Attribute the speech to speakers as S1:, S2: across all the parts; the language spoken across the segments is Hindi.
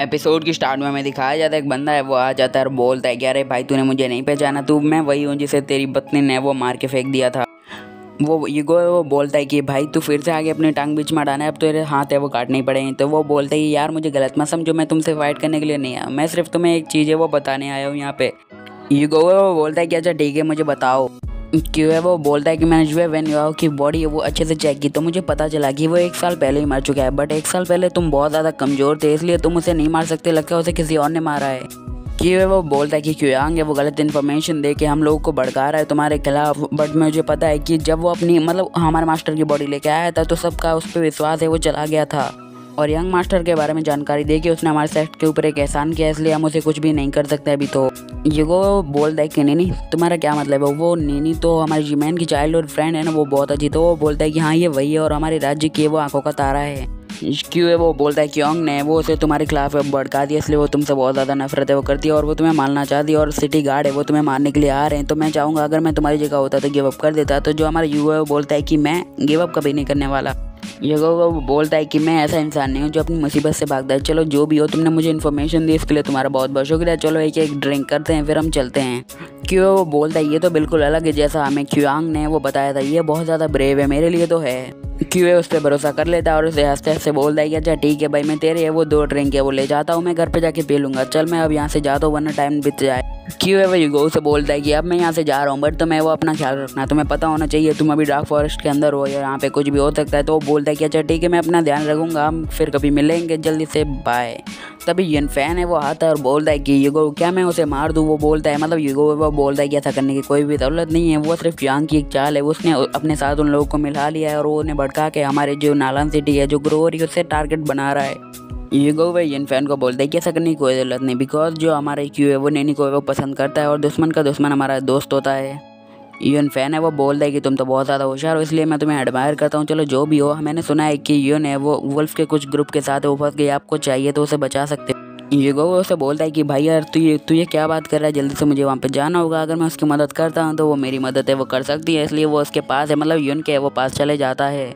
S1: एपिसोड की स्टार्ट में हमें दिखाया जाता है, एक बंदा है, वो आ जाता है और बोलता है कि अरे भाई, तूने मुझे नहीं पहचाना, तू, मैं वही हूँ जिसे तेरी पत्नी ने वो मार के फेंक दिया था। वो ईगो वो बोलता है कि भाई, तू फिर से आगे अपनी टांग बीच में अड़ाना है, अब तेरे हाथ है, वो काटने पड़ेंगे तो वो बोलता है यार, मुझे गलत मत समझो, मैं तुमसे फाइट करने के लिए नहीं आया। मैं सिर्फ़ तुम्हें एक चीज़ है, वो बताने आया हूँ यहाँ पे। ईगो वो बोलता है कि अच्छा ठीक है, मुझे बताओ। क्यों है? वो बोलता है कि मैंने जो है वैन युवाओं की बॉडी है वो अच्छे से चेक की तो मुझे पता चला कि वो एक साल पहले ही मर चुका है बट एक साल पहले तुम बहुत ज़्यादा कमज़ोर थे, इसलिए तुम उसे नहीं मार सकते, लगता है उसे किसी और ने मारा है। क्यों है? वो बोलता है कि क्योंग है वो गलत इन्फॉर्मेशन दे के हम लोगों को भड़का रहा है तुम्हारे खिलाफ बट मुझे पता है कि जब वो अपनी मतलब हमारे मास्टर की बॉडी लेके आया था तो सबका उस पर विश्वास है, वो चला गया था। और यंग मास्टर के बारे में जानकारी दे के उसने हमारे सेट के ऊपर एक एहसान किया, इसलिए हम उसे कुछ भी नहीं कर सकते अभी तो। ये वो बोलता है कि नीनी तुम्हारा क्या मतलब है? वो नैनी तो हमारी जीमैन की चाइल्ड और फ्रेंड है ना, वो बहुत अच्छी तो वो बोलता है कि हाँ ये वही है और हमारे राज्य की वो आँखों का तारा है। क्यों है वो? बोलता है क्योंग ने, वो उसे तुम्हारे खिलाफ भड़का दिया, इसलिए वो तुमसे बहुत ज़्यादा नफरत है, वो करती है और वो तुम्हें मारना चाहती है और सिटी गार्ड है, वो तुम्हें मारने के लिए आ रहे हैं। तो मैं चाहूँगा, अगर मैं तुम्हारी जगह होता तो गिव अप कर देता। तो जो हमारा युवा है, वो बोलता है कि मैं गिव अप कभी नहीं करने वाला। ये वो बोलता है कि मैं ऐसा इंसान नहीं हूँ जो अपनी मुसीबत से भागता है। चलो, जो भी हो तुमने मुझे इन्फॉर्मेशन दी, इसके लिए तुम्हारा बहुत बहुत शुक्रिया। चलो, एक एक ड्रिंक करते हैं, फिर हम चलते हैं। क्यों? वो बोलता है, ये तो बिल्कुल अलग है जैसा हमें क्यूआंग ने वो बताया था। ये बहुत ज़्यादा ब्रेव है, मेरे लिए तो है। क्यों उस पर भरोसा कर लेता है और उसे हँसते हँसते बोलता है कि अच्छा ठीक है भाई, मैं तेरे है वो दो ड्रिंक है, वो ले जाता हूँ, मैं घर पे जाके पी लूँगा। चल, मैं अब यहाँ से जाता हूँ, वरना टाइम बीत जाए। क्यों है वो गो से बोलता है कि, अब मैं यहाँ से जा रहा हूँ, बट तुम्हें वो अपना ख्याल रखना तुम्हें पता होना चाहिए, तुम अभी डार्क फॉरेस्ट के अंदर हो या यहाँ पे कुछ भी हो सकता है। तो वो बोलता है कि अच्छा ठीक है, मैं अपना ध्यान रखूँगा, हम फिर कभी मिलेंगे, जल्दी से बाय तभी यन फ़ैन है वो आता है और बोलता है कि युगो क्या मैं उसे मार दूँ? वो बोलता है मतलब युगो वो बोलता है कि ऐसा करने की कोई भी दौलत नहीं है। वो सिर्फ़ यांग की एक चाल है। उसने अपने साथ उन लोगों को मिला लिया है और वो उन्हें भड़का के हमारे जो नालन सिटी है, जो ग्रो हो रही है उससे टारगेट बना रहा है। ये गो वे इन फ़ैन को बोलते हैं कि ऐसा करने की कोई ज़रूरत नहीं। बिकॉज़ जो हमारे क्यू है, वो नैनी को वो पसंद करता है और दुश्मन का दुश्मन हमारा दोस्त होता है। यून फ़ैन है, वो बोल है कि तुम तो बहुत ज़्यादा होशियार हो, इसलिए मैं तुम्हें एडमायर करता हूँ। चलो, जो भी हो, मैंने सुना है कि यून है, वो वुल्फ के कुछ ग्रुप के साथ वो फंस गई, आपको चाहिए तो उसे बचा सकते ये गो उसे बोलता है कि, भाई यार, तू ये तू ये क्या बात कर रहा है? जल्दी से मुझे वहाँ पे जाना होगा, अगर मैं उसकी मदद करता हूँ तो वो मेरी मदद है, वो कर सकती है, इसलिए वो उसके पास है मतलब यून के वो पास चले जाता है।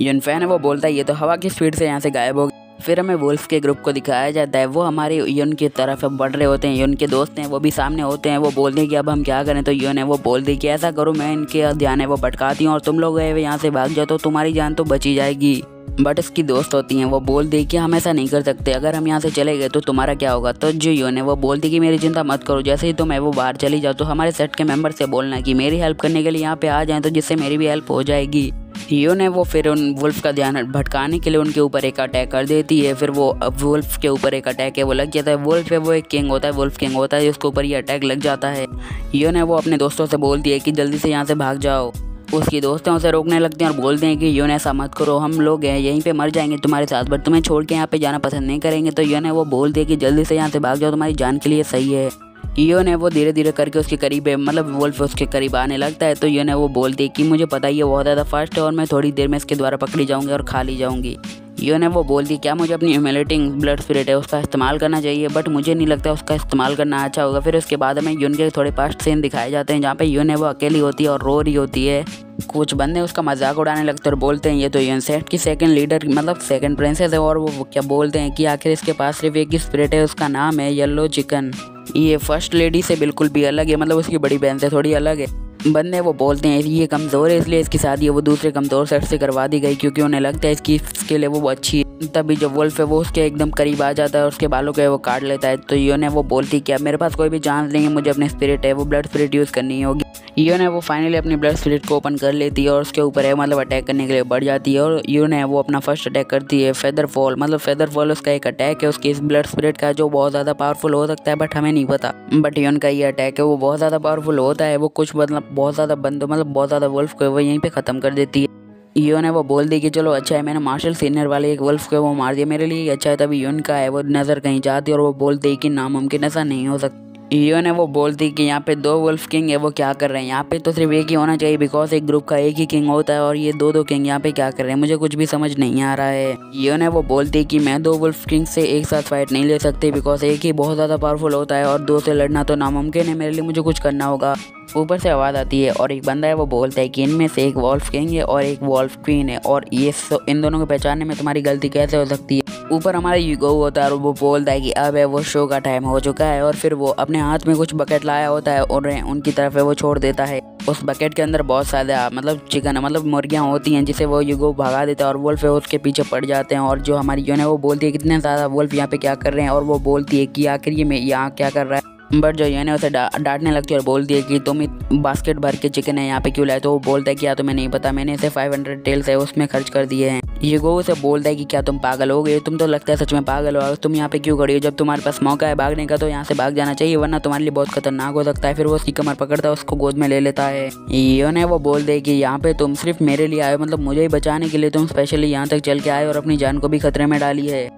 S1: यून फ़ैन है, वो बोलता है, ये तो हवा की स्पीड से यहाँ से गायब हो फिर हमें वुल्फ के ग्रुप को दिखाया जाता है। वो हमारे यून की तरफ़ बढ़ रहे होते हैं। यून के दोस्त हैं, वो भी सामने होते हैं। वो बोलते हैं कि अब हम क्या करें? तो यून है, वो बोल दी कि ऐसा करो, मैं इनके ध्यान है, वो भटकाती हूँ और तुम लोग गए यहाँ से भाग जाओ तो तुम्हारी जान तो बची जाएगी। बट इसकी दोस्त होती हैं, वो बोल दी कि हम ऐसा नहीं कर सकते। अगर हम यहाँ से चले गए तो तुम्हारा क्या होगा? तो जो यून है, वो बोलती कि मेरी चिंता मत करो। जैसे ही तुम है, वो बाहर चली जाओ। तो हमारे सेट के मेंबर से बोलना कि मेरी हेल्प करने के लिए यहाँ पे आ जाएँ तो जिससे मेरी भी हेल्प हो जाएगी। यो ने, वो फिर उन वुल्फ का ध्यान भटकाने के लिए उनके ऊपर एक अटैक कर देती है। फिर वो वुल्फ के ऊपर एक अटैक है, वो लग जाता है। वुल्फ है, वो एक किंग होता है, वुल्फ किंग होता है जिसके ऊपर ये अटैक लग जाता है। यो ने वो अपने दोस्तों से बोलती है कि जल्दी से यहाँ से भाग जाओ। उसकी दोस्तों उसे रोकने लगते हैं और बोलते हैं कि, यून ऐसा मत करो, हम लोग हैं, यहीं पे मर जाएँगे तुम्हारे साथ बट तुम्हें छोड़ के यहाँ पे जाना पसंद नहीं करेंगे। तो यून है, वो बोल दिया कि, जल्दी से यहाँ से भाग जाओ, तुम्हारी जान के लिए सही है। ईओ ने वो धीरे धीरे करके उसके करीब मतलब वुल्फ उसके करीब आने लगता है तो यो ने वो बोलती है कि मुझे पता ही है बहुत ज़्यादा फास्ट है और मैं थोड़ी देर में इसके द्वारा पकड़ी जाऊँगी और खा ली जाऊँगी। यो ने वो बोलती क्या मुझे अपनी ह्यूमिलिटिंग ब्लड स्पिरिट है, उसका इस्तेमाल करना चाहिए? बट मुझे नहीं लगता उसका इस्तेमाल करना अच्छा होगा। फिर उसके बाद हमें यून के थोड़े पास्ट सीन दिखाए जाते हैं, जहाँ पे यून है वो अकेली होती है और रो रही होती है। कुछ बंदे उसका मज़ाक उड़ाने लगते और बोलते हैं, ये तो यून सेट की सेकंड लीडर मतलब सेकंड प्रिंसेस है। और वो क्या बोलते हैं कि आखिर इसके पास सिर्फ़ एक ही स्पिरिट है, उसका नाम है येलो चिकन ये फ़र्स्ट लेडी से बिल्कुल भी अलग है मतलब उसकी बड़ी बहन से थोड़ी अलग है। बंदे वो बोलते हैं, ये कमज़ोर है, इसलिए इसकी शादी वो दूसरे कमज़ोर सेट से करवा दी गई, क्योंकि उन्हें लगता है इसकी स्किल है, वो अच्छी है। तभी जब वुल्फ है, वो उसके एकदम करीब आ जाता है और उसके बालों के वो काट लेता है। तो यो ने वो बोलती कि अब मेरे पास कोई भी चांस नहीं है, मुझे अपने स्पिरिट है, वो ब्लड स्पिरिट यूज़ करनी होगी। यू ने वो फाइनली अपनी ब्लड स्पिरिट को ओपन कर लेती है और उसके ऊपर है मतलब अटैक करने के लिए बढ़ जाती है और यू ने वो अपना फ़र्स्ट अटैक करती है फेदर फॉल मतलब फेदर फॉल उसका एक अटैक है, उसकी इस ब्लड स्पिरिट का जो बहुत ज़्यादा पावरफुल हो सकता है बट हमें नहीं पता। बट यून का ये अटैक है, वो बहुत ज़्यादा पावरफुल होता है, वो कुछ मतलब बहुत ज़्यादा बंदो मतलब बहुत ज़्यादा वुल्फ को वो यहीं पे ख़त्म कर देती है। यो ने वो बोल दी कि चलो अच्छा है, मैंने मार्शल सीनियर वाले एक वुल्फ को वो मार दिया मेरे लिए अच्छा है, तभी यून का है, वो नज़र कहीं जाती है और वो बोलते कि नामुमकिन ऐसा नहीं हो सकता। ईओ ने वो बोलती कि यहाँ पे दो वुल्फ किंग है, वो क्या कर रहे हैं? यहाँ पे तो सिर्फ़ एक ही होना चाहिए बिकॉज़ एक ग्रुप का एक ही किंग होता है और ये दो दो किंग यहाँ पे क्या कर रहे हैं? मुझे कुछ भी समझ नहीं आ रहा है। ईओ ने वो बोलती कि मैं दो वुल्फ किंग से एक साथ फाइट नहीं ले सकती बिकॉज़ एक ही बहुत ज़्यादा पावरफुल होता है और दो से लड़ना तो नामुमकिन है, मेरे लिए मुझे कुछ करना होगा। ऊपर से आवाज़ आती है और एक बंदा है, वो बोलता है कि इनमें से एक वॉल्फ किंग है और एक वॉल्फ क्वीन है और ये इन दोनों को पहचानने में तुम्हारी गलती कैसे हो सकती है? ऊपर हमारा यूगो होता है और वो बोलता है कि अब है वो शो का टाइम हो चुका है और फिर वो अपने हाथ में कुछ बकेट लाया होता है और उनकी तरफ़ वो छोड़ देता है। उस बकेट के अंदर बहुत सारे मतलब चिकन मतलब मुर्गियाँ होती हैं जिसे वो युगो भगा देता है और वुल्फ है उसके पीछे पड़ जाते हैं और जो हमारी यून है वो बोलती है कितने ज़्यादा वुल्फ यहाँ पे क्या कर रहे हैं और वो बोलती है कि आखिर ये यहाँ क्या कर रहा है। बट जो ये उसे डांटने लगती है और बोलती है कि तुम बास्केट भर के चिकन है यहाँ पे क्यों लाए? तो वो बोलता है कि या तुम्हें नहीं पता, मैंने इसे 500 टेल्स है, उसमें खर्च कर दिए हैं। ये गो उसे बोलता है कि क्या तुम पागल हो गए तुम तो लगता है सच में पागल हो। तुम यहाँ पे क्यों खड़ी हो? जब तुम्हारे पास मौका है भागने का तो यहाँ से भाग जाना चाहिए, वरना तुम्हारे लिए बहुत खतरनाक हो सकता है। फिर वो उसकी कमर पकड़ता है, उसको गोद में ले लेता है। यो ने वो बोल दे कि यहाँ पे तुम सिर्फ़ मेरे लिए आए मतलब मुझे ही बचाने के लिए तुम स्पेशली यहाँ तक चल के आए और अपनी जान को भी खतरे में डाली है।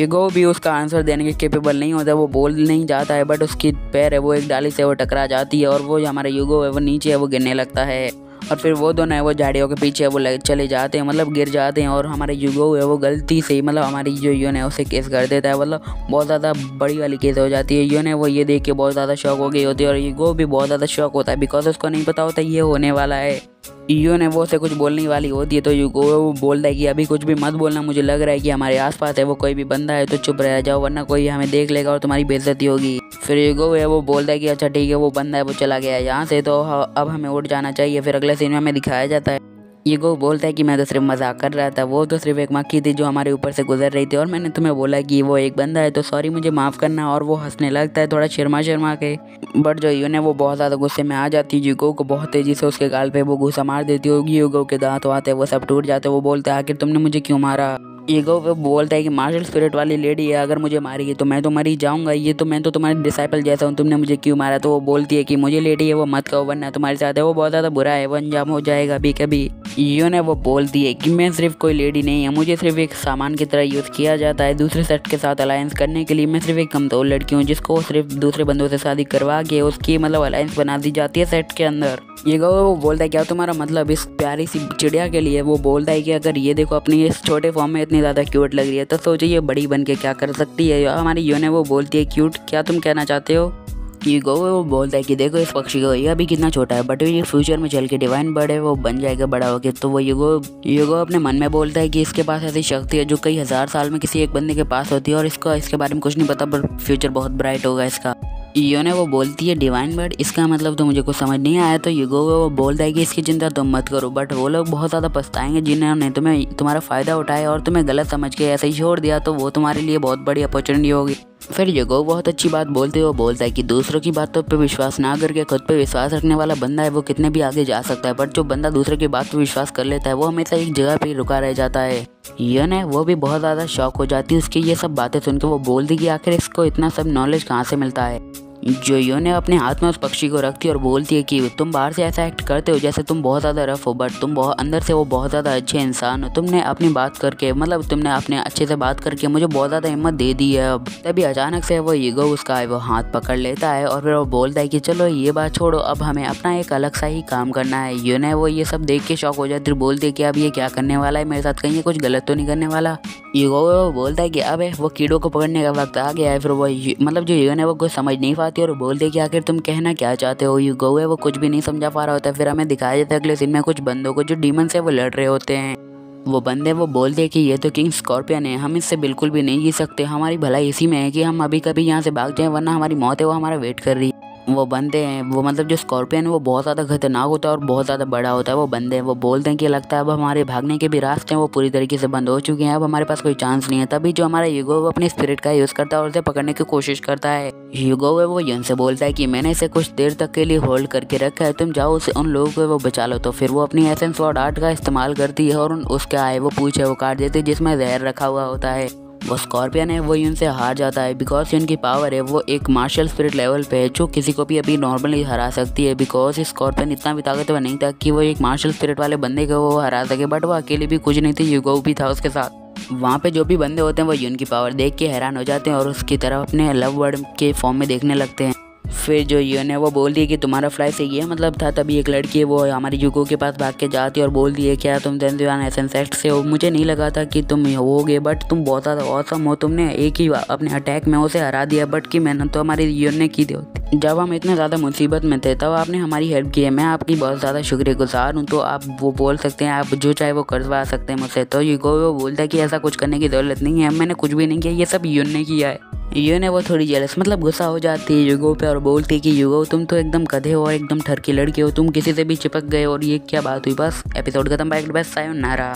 S1: गो भी उसका आंसर देने के केपेबल नहीं होता, वो बोल नहीं जाता है बट उसकी पैर है वो एक डाली से वो टकरा जाती है और वो हमारा युगो है वो नीचे है, वो गिरने लगता है। और फिर वो दोनों है, वो झाड़ियों के पीछे, वो चले जाते हैं मतलब गिर जाते हैं और हमारे युगो है वो गलती से ही मतलब हमारी जो यून है उसे केस कर देता है मतलब बहुत ज़्यादा बड़ी वाली केस हो जाती है। यून है वो ये देख के बहुत ज़्यादा शौक हो गई होती है और युगो भी बहुत ज़्यादा शौक होता है बिकॉज़ उसको नहीं पता होता ये होने वाला है। ईओ ने वो से कुछ बोलने वाली होती है तो यू वो बोलता है कि अभी कुछ भी मत बोलना, मुझे लग रहा है कि हमारे आसपास है, वो कोई भी बंदा है तो चुप रह जाओ, वरना कोई हमें देख लेगा और तुम्हारी बेजती होगी। फिर युगो है वो बोलता है कि अच्छा ठीक है, वो बंदा है, वो चला गया है यहाँ से तो अब हमें उठ जाना चाहिए, फिर अगले सीन में हमें दिखाया जाता है। ये गो बोलता है कि मैं तो सिर्फ़ मज़ाक कर रहा था, वो तो सिर्फ़ एक मक्खी थी जो हमारे ऊपर से गुजर रही थी और मैंने तुम्हें बोला कि वो एक बंदा है तो सॉरी मुझे माफ़ करना और वो हंसने लगता है थोड़ा शर्मा शर्मा के। बट जो यून है वो बहुत ज़्यादा गुस्से में आ जाती है युगो को बहुत तेज़ी से उसके गाल पे वो गुस्सा मार देती होगी, युगो के दांत वाते वो सब टूट जाते वो बोलते आखिर तुमने मुझे क्यों मारा? ईगो वो बोलता है कि मार्शल स्पिरिट वाली लेडी है, अगर मुझे मारेगी तो मैं तो मरी जाऊँगा। ये तो मैं तो तुम्हारे डिसाइपल जैसा हूँ, तुमने मुझे क्यों मारा? तो वो बोलती है कि मुझे लेडी है, वो मत कहो, वरना तुम्हारे साथ है, वो बहुत ज़्यादा बुरा है, वो अंजाम हो जाएगा अभी कभी। यो ने वो बोलती है कि मैं सिर्फ़ कोई लेडी नहीं है, मुझे सिर्फ़ एक सामान की तरह यूज़ किया जाता है, दूसरे सेट के साथ अलायंस करने के लिए मैं सिर्फ़ एक कमज़ोर लड़की हूँ, जिसको सिर्फ़ दूसरे बंदों से शादी करवा के उसकी मतलब अलायंस बना दी जाती है सेट के अंदर। ये वो बोलता है, क्या तुम्हारा मतलब इस प्यारी सी चिड़िया के लिए? वो बोलता है कि, अगर ये देखो, अपनी इस छोटे फॉर्म में इतनी ज़्यादा क्यूट लग रही है तो सोचो ये बड़ी बन के क्या कर सकती है? हमारी यूने वो बोलती है क्यूट क्या तुम कहना चाहते हो? ये गो, वो बोलता है कि, देखो इस पक्षी को, ये अभी कितना छोटा है बट ये फ्यूचर में चल के डिवाइन बर्ड है, वो बन जाएगा बड़ा होकर तो वो युगो युगो अपने मन में बोलता है कि इसके पास ऐसी शक्ति है, जो कई हज़ार साल में किसी एक बंदे के पास होती है, और इसको, इसके बारे में कुछ नहीं पता, पर फ्यूचर बहुत ब्राइट होगा इसका। यो ने वो बोलती है डिवाइन बर्ड इसका मतलब तो मुझे कुछ समझ नहीं आया तो युगो वो बोलता है कि इसकी चिंता तुम मत करो। बट वो लोग बहुत ज़्यादा पछताएँगे, जिन्होंने तुम्हें, तुम्हारा फ़ायदा उठाया और तुम्हें गलत समझ के ऐसे ही छोड़ दिया तो वो तुम्हारे लिए बहुत बड़ी अपॉर्चुनिटी होगी। फिर योगो बहुत अच्छी बात बोलते हुए बोलता है कि दूसरों की बातों पर विश्वास ना करके खुद पे विश्वास रखने वाला बंदा है, वो कितने भी आगे जा सकता है बट जो बंदा दूसरे की बात पर विश्वास कर लेता है, वो हमेशा एक जगह पे रुका रह जाता है। यन है वो भी बहुत ज़्यादा शौक हो जाती है उसकी ये सब बातें सुनकर वो बोलती कि आखिर इसको इतना सब नॉलेज कहाँ से मिलता है? जो यो ने अपने हाथ में उस पक्षी को रखती है और बोलती है कि तुम बाहर से ऐसा एक्ट करते हो जैसे तुम बहुत ज़्यादा रफ हो बट तुम बहुत, अंदर से वो बहुत ज़्यादा अच्छे इंसान हो। तुमने अपनी बात करके मतलब तुमने अपने अच्छे से बात करके मुझे बहुत ज़्यादा हिम्मत दे दी है अब। तभी अचानक से वो ईगो उसका है, वो हाथ पकड़ लेता है और फिर वो बोलता है कि चलो ये बात छोड़ो, अब हमें अपना एक अलग सा ही काम करना है। यो ने वो ये सब देख के शौक हो जाती है बोलती है कि अब ये क्या करने वाला है, मेरे साथ कहीं कुछ गलत तो नहीं करने वाला। ईगो बोलता है कि अब वो कीड़ों को पकड़ने का वक्त आ गया है, फिर वो मतलब जो ईगो ने वो कुछ समझ नहीं पाती और बोलते कि आखिर तुम कहना क्या चाहते हो? यू गो है, वो कुछ भी नहीं समझा पा रहा होता है। फिर हमें दिखाया जाता है अगले सीन में कुछ बंदों को जो डीमन से वो लड़ रहे होते हैं। वो बंदे वो बोलते हैं कि ये तो किंग स्कॉर्पियन है, हम इससे बिल्कुल भी नहीं जी सकते। हमारी भलाई इसी में है कि हम अभी कभी यहाँ से भाग जाएँ, वरना हमारी मौत है, वो हमारा वेट कर रही है। वो बंदे हैं, वो मतलब जो स्कॉर्पियन है, वो बहुत ज़्यादा खतरनाक होता है और बहुत ज़्यादा बड़ा होता है वो बंदे हैं। वो बोलते हैं कि लगता है अब हमारे भागने के भी रास्ते हैं, वो पूरी तरीके से बंद हो चुके हैं, अब हमारे पास कोई चांस नहीं है। तभी जो हमारा युगो वो अपने स्पिरिट का यूज़ करता है और उसे पकड़ने की कोशिश करता है। युगो है, वो यन से बोलता है कि मैंने इसे कुछ देर तक के लिए होल्ड करके रखा है, तुम जाओ उसे उन लोगों को वो बचा लो। तो फिर वो अपनी एसेंस और आर्ट का इस्तेमाल करती है और उसके आए वो पूछे, वो काट देती है जिसमें जहर रखा हुआ होता है। वो स्कॉर्पियन है, वो उनसे हार जाता है। बिकॉज़ उनकी पावर है, वो एक मार्शल स्पिरिट लेवल पे है, जो किसी को भी अभी नॉर्मली हरा सकती है। बिकॉज़ स्कॉर्पियन इतना भी ताकतवर नहीं था कि वो एक मार्शल स्पिरिट वाले बंदे को वो हरा सके बट वो अकेले भी कुछ नहीं थी युगो भी था उसके साथ। वहाँ पे जो भी बंदे होते हैं, वो यून की पावर देख के हैरान हो जाते हैं और उसकी तरफ़ अपने लव वर्ड के फॉर्म में देखने लगते हैं। फिर जो यून है वो बोल दिया कि तुम्हारा फ़्लाइट से ये मतलब था तभी एक लड़की है, वो हमारी युगो के पास भाग के जाती है और बोल दिए क्या तुम तेंदुआन एसन सेक्ट से हो? मुझे नहीं लगा था कि तुम होगे बट तुम बहुत ज़्यादा औसम हो, तुमने एक ही अपने अटैक में उसे हरा दिया बट की मेहनत तो हमारी यून ने की थी जब हम इतने ज़्यादा मुसीबत में थे, तब आपने हमारी हेल्प की है, मैं आपकी बहुत ज़्यादा शुक्रगुजार हूँ तो आप वो बोल सकते हैं, आप जो चाहे वो करवा सकते हैं मुझसे तो युगो वो बोलता है कि ऐसा कुछ करने की ज़रूरत नहीं है, मैंने कुछ भी नहीं किया, ये सब यून ने किया है। ये ने वो थोड़ी जेलस मतलब गुस्सा हो जाती है युगो पे और बोलती है कि, युगो, तुम तो एकदम कधे हो और एकदम ठरकी लड़के हो, तुम किसी से भी चिपक गए और ये क्या बात हुई? बस एपिसोड खत्म बाइक बस सायो नारा